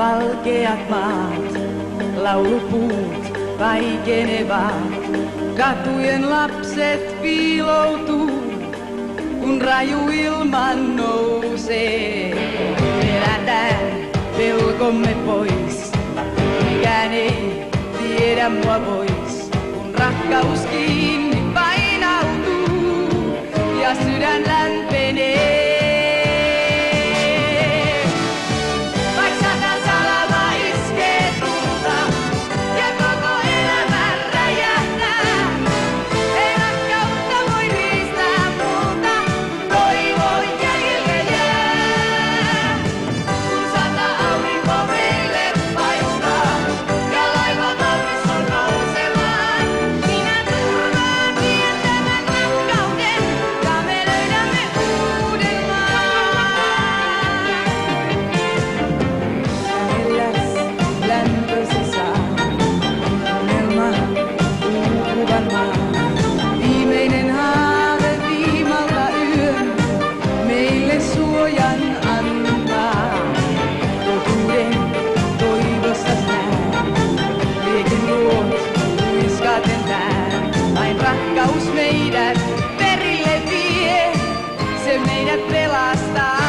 Valkeat maat, laulupuut vaikenevat. Katujen lapset piiloutuu, kun raju ilman nousee. Pelätään pelkomme pois, mikään ei tiedä mua pois, kun rakkaus kiinni painautuu ja sydän lähtee. meidät pelastaa.